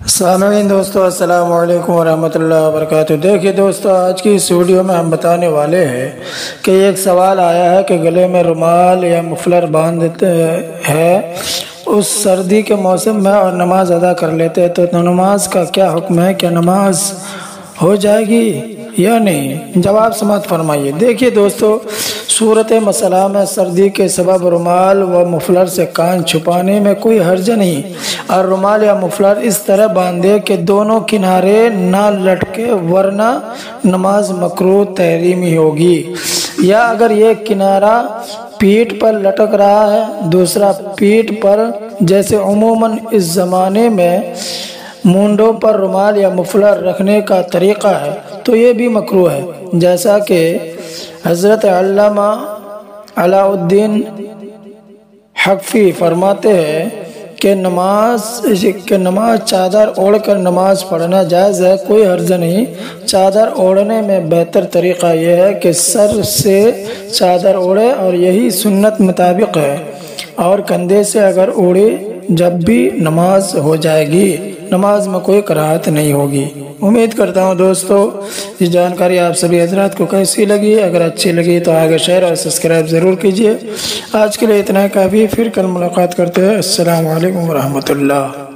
सामीन दोस्तों, अस्सलाम वालेकुम वरहमतुल्लाहि वबरकातुहू। देखिए दोस्तों, आज की इस वीडियो में हम बताने वाले हैं कि एक सवाल आया है कि गले में रुमाल या मफलर बाँध देते हैं। उस सर्दी के मौसम में और नमाज़ अदा कर लेते हैं तो नमाज़ का क्या हुक्म है? क्या नमाज़ हो जाएगी? या नहीं। जवाब समात फरमाइए। देखिए दोस्तों, सूरत मसला में सर्दी के सबब रुमाल व मुफलर से कान छुपाने में कोई हर्ज नहीं। और रुमाल या मुफलर इस तरह बांधे कि दोनों किनारे ना लटके, वरना नमाज़ मकरू तहरीमी होगी। या अगर ये किनारा पीठ पर लटक रहा है, दूसरा पीठ पर, जैसे उमूमन इस ज़माने में मुंडों पर रुमाल या मुफलर रखने का तरीक़ा है तो ये भी मकरू है। जैसा कि हज़रत अलाउद्दीन हकफ़ी फरमाते हैं कि नमाज़ कि नमाज़ चादर ओढ़ कर नमाज़ पढ़ना जायज़ है, कोई हर्ज नहीं। चादर ओढ़ने में बेहतर तरीक़ा यह है कि सर से चादर ओढ़े और यही सुन्नत मुताबिक है। और कंधे से अगर ओढ़े, जब भी नमाज़ हो जाएगी। नमाज़ में कोई कराहत नहीं होगी। उम्मीद करता हूँ दोस्तों ये जानकारी आप सभी हजरात को कैसी लगी? अगर अच्छी लगी तो आगे शेयर और सब्सक्राइब ज़रूर कीजिए। आज के लिए इतना काफ़ी फिर कल मुलाकात करते हैं। असल वरहमल